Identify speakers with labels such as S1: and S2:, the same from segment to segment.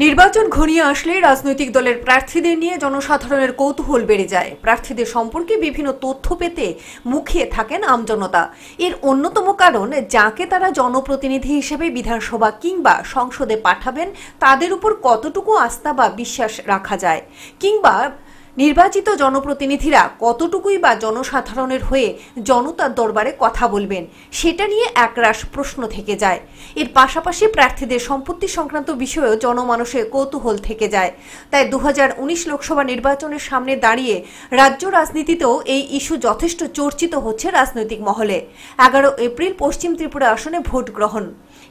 S1: নির্বাচন ঘনিয়ে আসলে রাজনৈতিক দলের প্রার্থীদের নিয়ে জনসাধারণের কৌতূহল বেড়ে যায়। প্রার্থীদের সম্পর্কে বিভিন্ন তথ্য পেতে মুখিয়ে থাকেন আমজনতা। এর অন্যতম কারণ, যাকে তারা জনপ্রতিনিধি হিসেবে বিধানসভা কিংবা সংসদে পাঠাবেন, তাদের উপর কতটুকু আস্থা বা বিশ্বাস রাখা যায়? কিংবা নির্বাচিত জনপ্রতিনিধিরা কতটুকুই বা জনসাধারণের হয়ে জনতার দরবারে কথা বলবেন, সেটা নিয়ে একরাশ প্রশ্ন থেকে যায়। এর পাশাপাশি প্রার্থীদের সম্পত্তি সংক্রান্ত বিষয়েও জনমানসের কৌতূহল থেকে যায়। তাই দু হাজার উনিশ লোকসভা নির্বাচনের সামনে দাঁড়িয়ে রাজ্য রাজনীতিতেও এই ইস্যু যথেষ্ট চর্চিত হচ্ছে রাজনৈতিক মহলে। এগারো এপ্রিল পশ্চিম ত্রিপুরা আসনে ভোট গ্রহণ।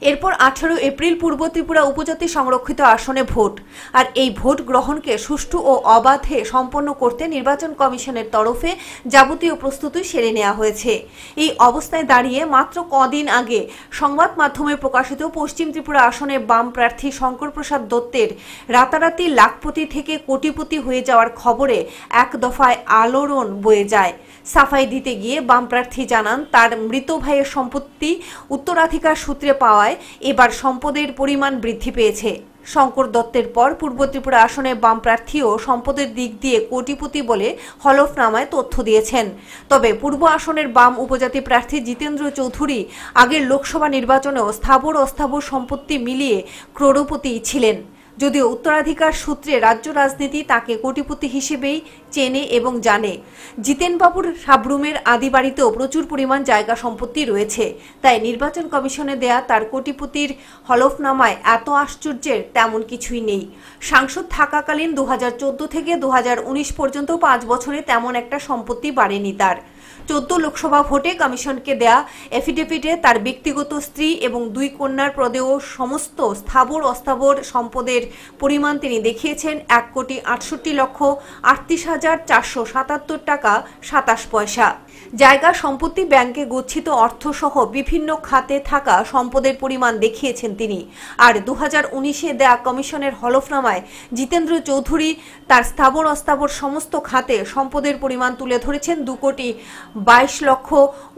S1: এরপর আঠারো এপ্রিল পূর্ব ত্রিপুরা উপজাতি সংরক্ষিত আসনে ভোট। আর এই ভোট গ্রহণকে সুষ্ঠু ও অবাধে সম্পন্ন করতে নির্বাচন কমিশনের তরফে যাবতীয় প্রস্তুতি সেরে নেওয়া হয়েছে। এই অবস্থায় দাঁড়িয়ে মাত্র কদিন আগে সংবাদ মাধ্যমে প্রকাশিত পশ্চিম ত্রিপুরা আসনে বাম প্রার্থী শঙ্কর প্রসাদ দত্তের রাতারাতি লাখপতি থেকে কোটিপতি হয়ে যাওয়ার খবরে এক দফায় আলোড়ন বয়ে যায়। সাফাই দিতে গিয়ে বাম প্রার্থী জানান, তার মৃত ভাইয়ের সম্পত্তি উত্তরাধিকার সূত্রে পাওয়ায় এবার সম্পদের পরিমাণ বৃদ্ধি পেয়েছে। শঙ্কর দত্তের পর পূর্ব ত্রিপুরা আসনে বাম প্রার্থীও সম্পদের দিক দিয়ে কোটিপতি বলে হলফনামায় তথ্য দিয়েছেন। তবে পূর্ব আসনের বাম উপজাতি প্রার্থী জিতেন্দ্র চৌধুরী আগের লোকসভা নির্বাচনেও স্থাবর অস্থাবর সম্পত্তি মিলিয়ে ক্রোড়পতি ছিলেন। যদিও উত্তরাধিকার সূত্রে রাজ্য রাজনীতি তাকে কোটিপতি হিসেবেই চেনে এবং জানে। জিতেনবাবুর সাবরুমের আদি বাড়িতেও প্রচুর পরিমাণ জায়গা সম্পত্তি রয়েছে। তাই নির্বাচন কমিশনে দেয়া তার কোটিপতির হলফনামায় এত আশ্চর্যের তেমন কিছুই নেই। সাংসদ থাকাকালীন দু হাজার চোদ্দ থেকে দু হাজার উনিশ পর্যন্ত পাঁচ বছরে তেমন একটা সম্পত্তি বাড়েনি তার। চোদ্দ লোকসভা ভোটে কমিশনকে দেয়া এফিডেভিটে তার ব্যক্তিগত স্ত্রী এবং দুই কন্যার পদেও সমস্ত স্থাবর অস্থাবর সম্পদের পরিমাণ তিনি দেখিয়েছেন। এক কোটি আটষট্টি লক্ষ আটত্রিশ হাজার চারশো সাতাত্তর টাকা সাতাশ পয়সা। জায়গা সম্পত্তি ব্যাংকে গচ্ছিত অর্থসহ বিভিন্ন খাতে থাকা সম্পদের পরিমাণ দেখিয়েছেন তিনি। আর দু হাজার উনিশে দেয়া কমিশনের হলফনামায় জিতেন্দ্র চৌধুরী তার স্থাবর অস্থাবর সমস্ত খাতে সম্পদের পরিমাণ তুলে ধরেছেন দু কোটি বাইশ লক্ষ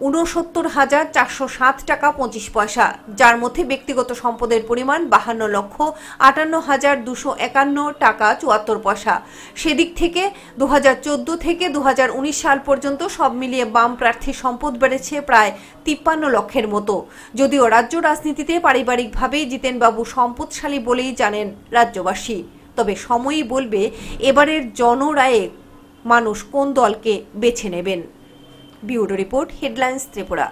S1: উনসত্তর হাজার চারশো সাত টাকা পঁচিশ পয়সা, যার মধ্যে ব্যক্তিগত সম্পদের পরিমাণ বাহান্ন লক্ষ আটান্ন হাজার দুশো একান্ন টাকা চুয়াত্তর পয়সা। সেদিক থেকে দু হাজার চোদ্দ থেকে দু হাজার উনিশ সাল পর্যন্ত সব মিলিয়ে বাম প্রার্থী সম্পদ বেড়েছে প্রায় তিপ্পান্ন লক্ষের মতো। যদিও রাজ্য রাজনীতিতে পারিবারিকভাবেই জিতেনবাবু সম্পদশালী বলেই জানেন রাজ্যবাসী। তবে সময়ই বলবে, এবারের জনরায়ে মানুষ কোন দলকে বেছে নেবেন? Bureau report headlines Tripura.